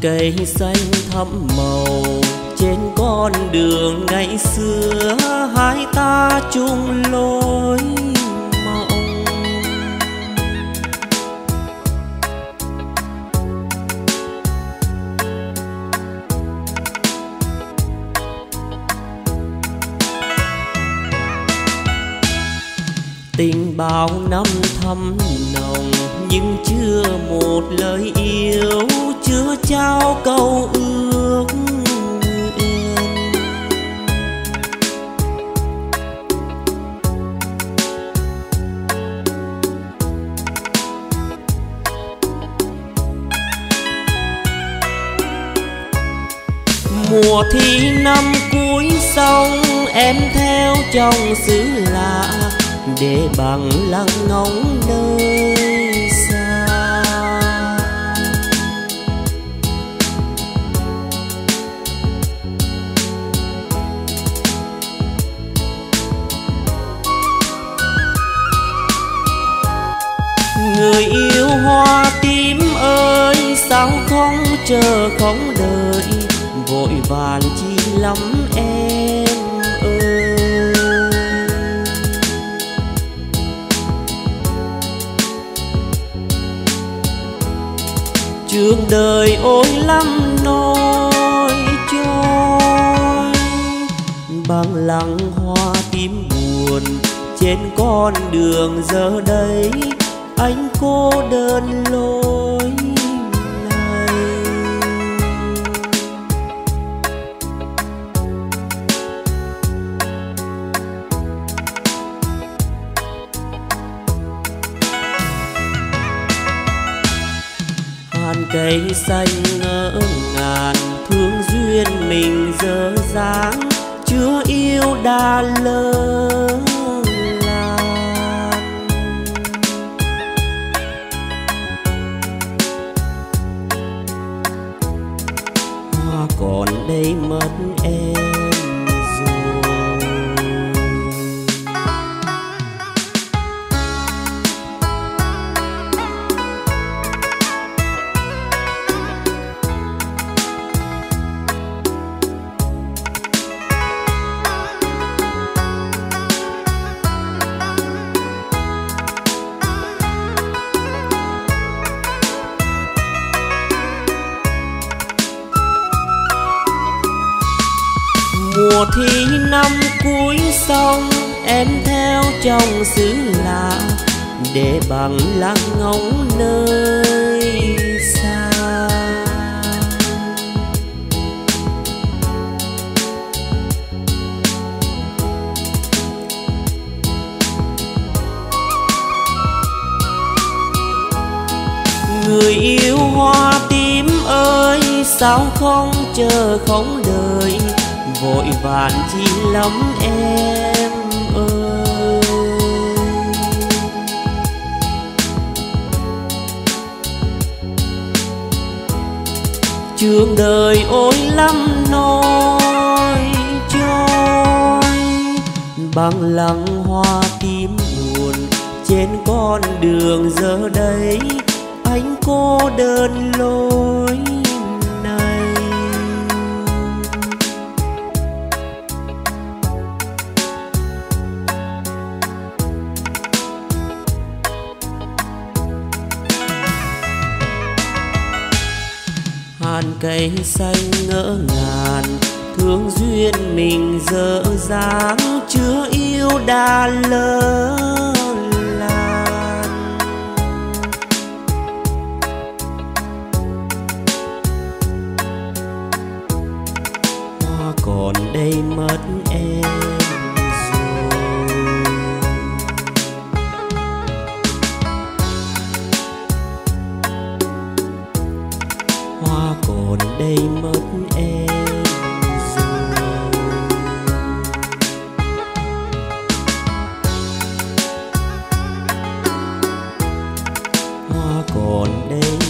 cây xanh thắm màu. Trên con đường ngày xưa, hai ta chung lối mộng tình bao năm thắm nồng, nhưng chưa một lời yêu chưa trao câu ước nguyện. Mùa thi năm cuối xong, em theo trong xứ lạ, để bằng lăng ngóng nơi trường đời ôi lắm nỗi trôi. Bằng lặng hoa tím buồn trên con đường giờ đây, anh cô đơn lối cây xanh ngỡ ngàn thương duyên mình dở dáng chưa yêu đã lớn. Mùa thi năm cuối xong, em theo trong xứ lạ để bằng lăng ngóng nơi xa. Người yêu hoa tím ơi sao không chờ không đợi? Vội vàng chi lắm em ơi. Trường đời ôi lắm nỗi trôi bằng lăng hoa tím buồn trên con đường giờ đây. Anh cô đơn lối cây xanh ngỡ ngàn thương duyên mình dở dáng chưa yêu đã lớn. Còn đây.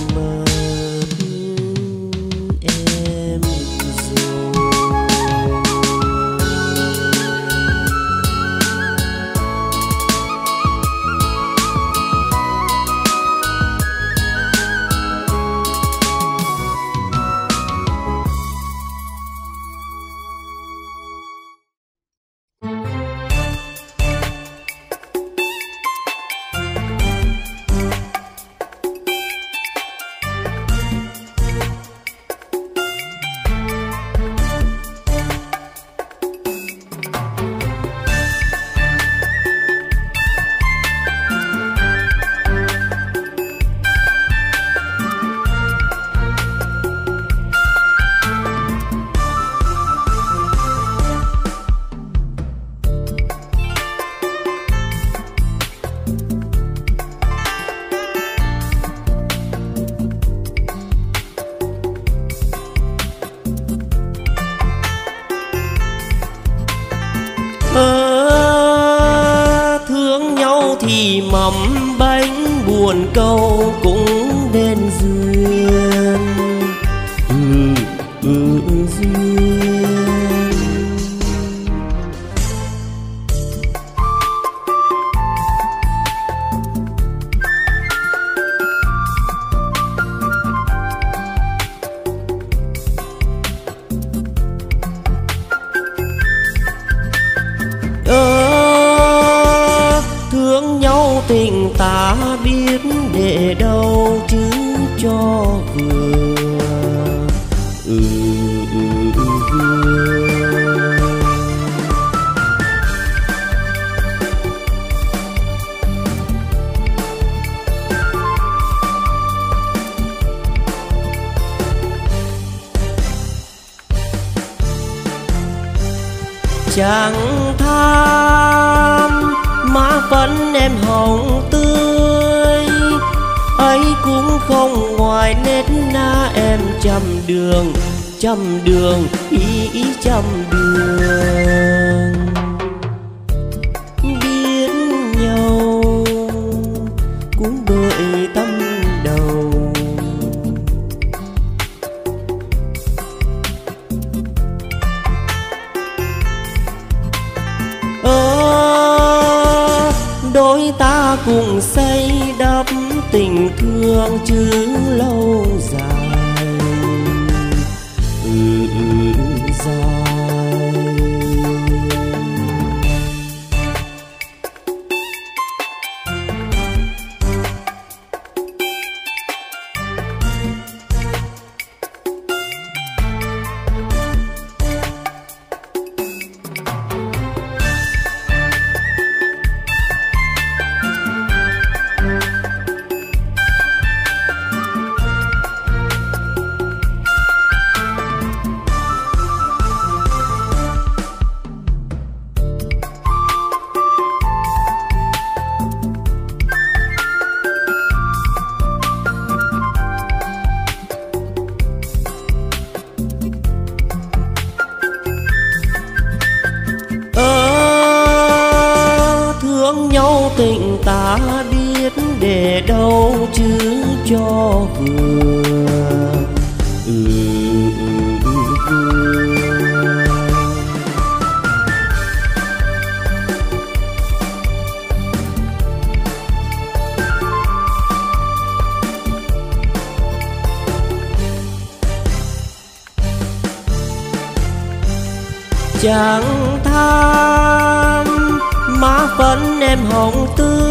Em hồng tươi. Ấy cũng không ngoài nét na em chầm đường chầm đường, ý ý chầm đường. Cùng xây đắp tình thương chứ để đâu chứ cho vừa. Ừ, ừ, ừ, chẳng tham má phấn em hồng tươi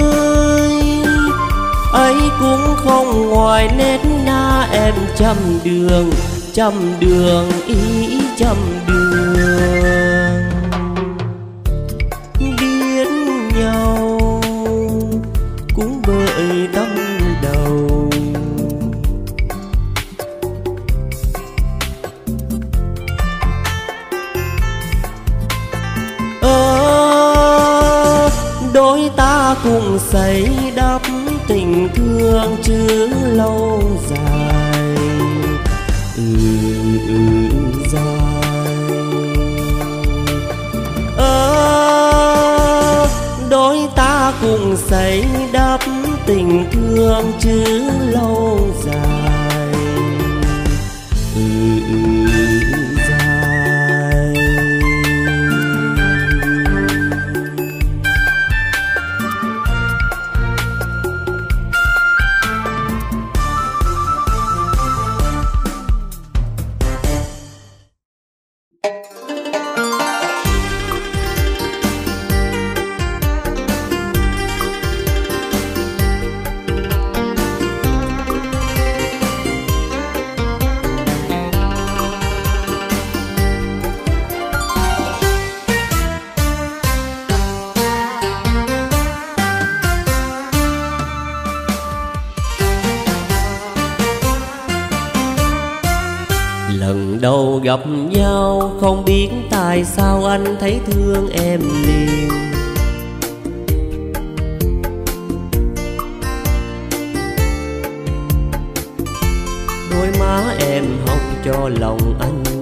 ấy cũng không ngoài nét na em trăm đường trăm đường, ý trăm đường. Biến nhau cũng bởi tâm đầu. Ơ đôi ta cùng xây đắp tình thương chứ lâu dài. Ừ, ừ, dài. Ơ đôi ta cùng xây đắp tình thương chứ lâu dài. Gặp nhau, không biết tại sao anh thấy thương em liền. Đôi má em hồng cho lòng anh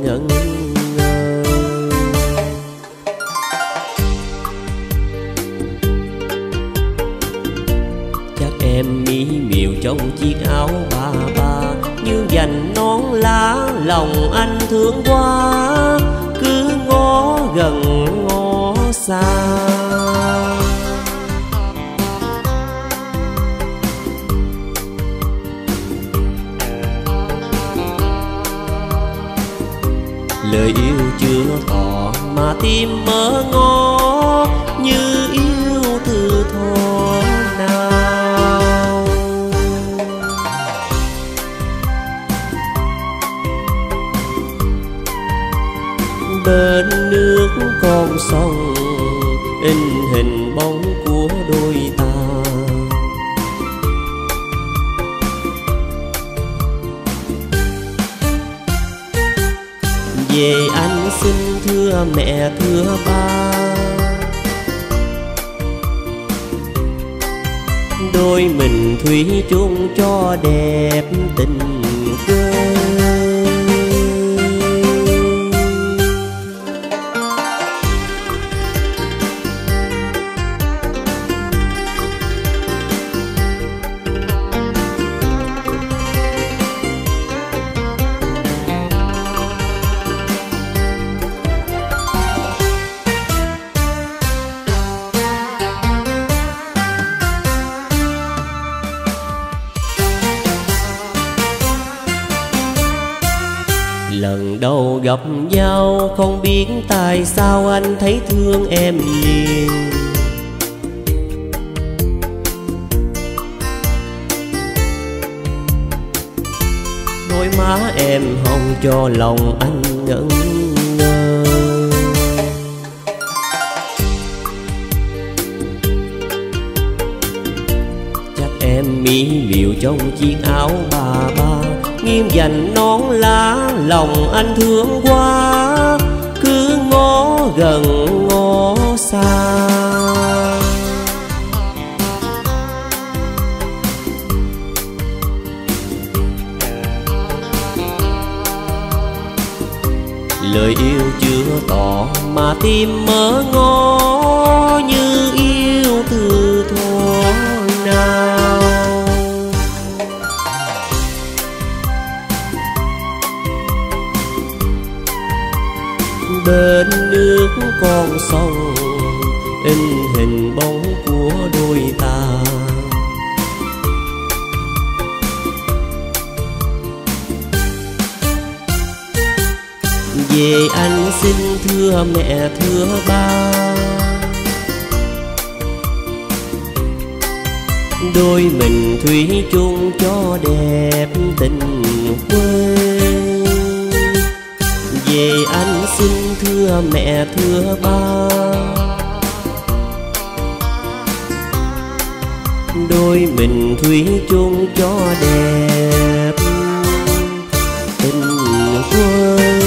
thương quá, cứ ngó gần ngó xa. Lời yêu chưa tỏ mà tim mơ ngó như về anh xin thưa mẹ thưa ba. Đôi mình thủy chung cho đẹp tình. Gặp nhau, không biết tại sao anh thấy thương em liền đôi má em hồng cho lòng anh ngẩn ngơ. Chắc em mỹ miều trong chiếc áo bà ba nghiêng dành nón lá, lòng anh thương quá. Cứ ngó gần, ngó xa. Lời yêu chưa tỏ, mà tim mơ ngó. Bên nước con sông, in hình bóng của đôi ta. Về anh xin thưa mẹ, thưa ba. Đôi mình thủy chung cho đẹp tình quê về ăn xin thưa mẹ, thưa ba. Đôi mình thủy chung cho đẹp. Tình quân